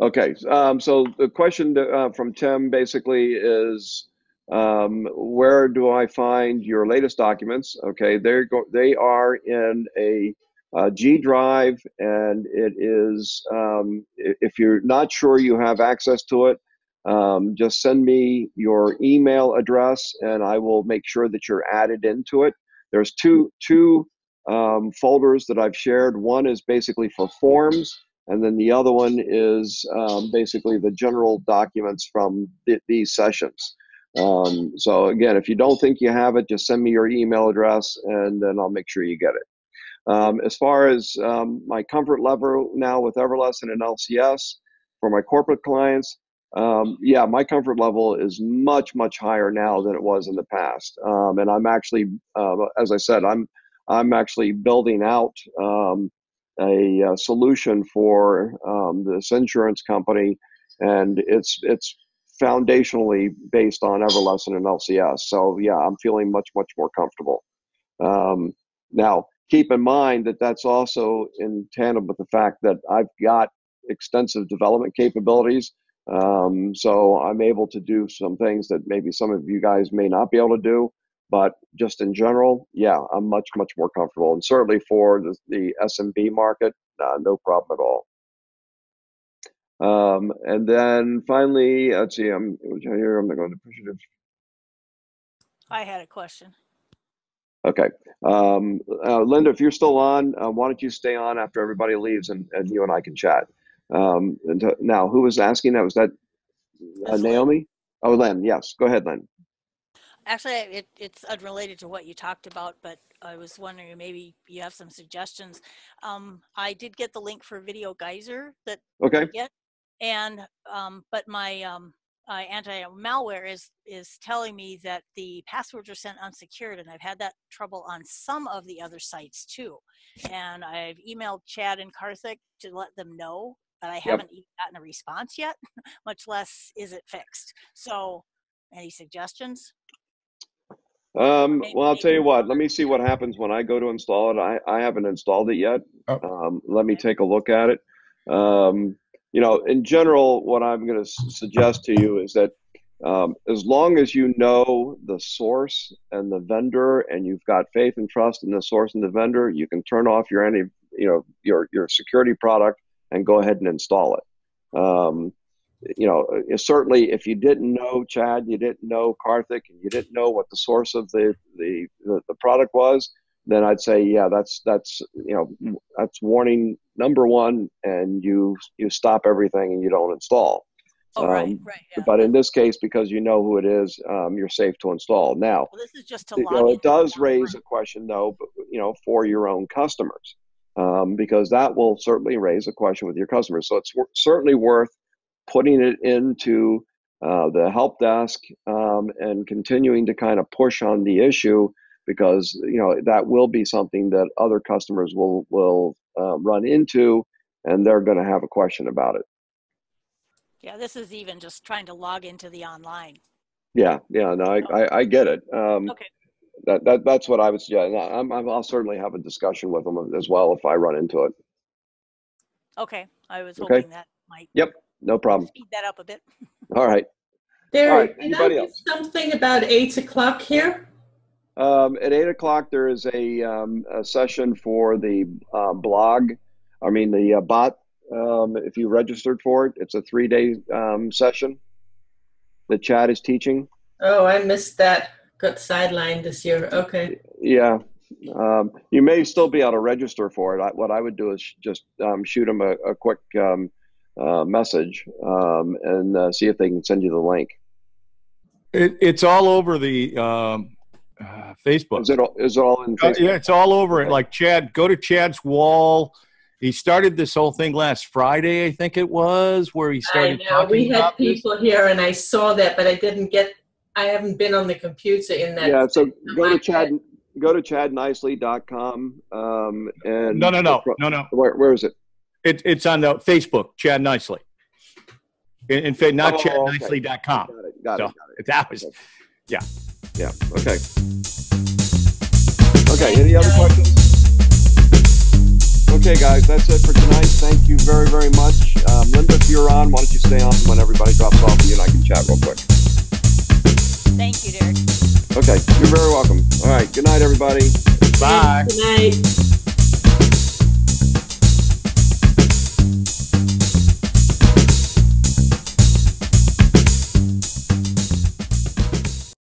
Okay. Um, so the question uh, from Tim basically is, um, where do I find your latest documents? Okay, they're go- they are in a, uh G drive, and it is. Um, if you're not sure you have access to it, um, just send me your email address, and I will make sure that you're added into it. There's two two um, folders that I've shared. One is basically for forms, and then the other one is um, basically the general documents from th- these sessions. Um, so again, if you don't think you have it, just send me your email address, and then I'll make sure you get it. Um, as far as um, my comfort level now with Everlesson and an LCS for my corporate clients, um, yeah, my comfort level is much much higher now than it was in the past, um, and I'm actually, uh, as I said, I'm I'm actually building out um, a, uh solution for um, this insurance company, and it's it's foundationally based on Everlesson and an LCS. So yeah, I'm feeling much much more comfortable. Now, keep in mind that that's also in tandem with the fact that I've got extensive development capabilities. Um, so I'm able to do some things that maybe some of you guys may not be able to do. But just in general, yeah, I'm much, much more comfortable. And certainly for the, the SMB market, uh, no problem at all. Um, and then finally, let's see, I'm here. I'm going to push it. I had a question. Okay. Um, uh, Linda, if you're still on, uh, why don't you stay on after everybody leaves and, and you and I can chat. Um, and to, now, who was asking that? Was that uh. Naomi? Oh, Len. Yes. Go ahead, Len. Actually, it, it's unrelated to what you talked about, but I was wondering maybe you have some suggestions. Um, I did get the link for Video Geyser that Okay. and um, but my um, uh, anti-malware is is telling me that the passwords are sent unsecured, and I've had that trouble on some of the other sites too. And I've emailed Chad and Karthik to let them know, but I haven't even gotten a response yet, much less is it fixed. So, any suggestions? Um, Maybe- well, I'll tell you what. Let me see what happens when I go to install it. I, I haven't installed it yet. Oh. Um, let me take a look at it. Um, you know, in general, what I'm going to suggest to you is that um, as long as you know the source and the vendor, and you've got faith and trust in the source and the vendor, you can turn off your any, you know, your your security product and go ahead and install it. Um, you know, uh, certainly if you didn't know Chad, you didn't know Karthik, and you didn't know what the source of the the, the, the product was, then I'd say, yeah, that's that's you know that's warning number one, and you you stop everything and you don't install. Oh, right, Um, right. Yeah. But in this case, because you know who it is, um, you're safe to install. Now, well, this is just to you know, it does raise a question though, but, you know, for your own customers, um, because that will certainly raise a question with your customers. So it's wor- certainly worth putting it into uh, the help desk um, and continuing to kind of push on the issue because you know that will be something that other customers will will uh, run into, and they're going to have a question about it. Yeah, this is even just trying to log into the online. Yeah, yeah, no, I, I, I get it. Um, Okay. That, that that's what I would suggest. And I- I'm, I'm, I'll certainly have a discussion with them as well if I run into it. Okay, I was Okay. hoping that might No problem. speed that up a bit. All right. There, right, can I anybody do else? something about eight o'clock here? Um, at eight o'clock, there is a, um, a session for the uh, blog. I mean, the uh, bot. Um, if you registered for it, it's a three-day um, session that Chad is teaching. Oh, I missed that. Got sidelined this year. Okay. Yeah. Um, you may still be able to register for it. I, what I would do is just um, shoot them a, a quick um, uh, message um, and uh, see if they can send you the link. It, it's all over the um, uh, Facebook. Is it all, is it all in Uh, yeah, it's all over it. Like Chad, go to Chad's wall. He started this whole thing last Friday, I think it was, where he I started know. talking We had about this. people here and I saw that, but I didn't get, I haven't been on the computer in that. Yeah, so go to my Chad go to chadnicely.com um, and No, no, no, no, no. Where, where is it? It, it's on the Facebook, Chad Nicely. In, in fact, not Oh, okay. chadnicely.com. Got it. Got So- it. Got it. That was Yeah. Okay. Okay. Thanks, Any other guys. questions? Okay, guys, that's it for tonight. Thank you very, very much. Um, Linda, if you're on, why don't you stay on when everybody drops off and you and I can chat real quick. Thank you, Deryck. Okay, you're very welcome. All right, good night, everybody. bye. Good night.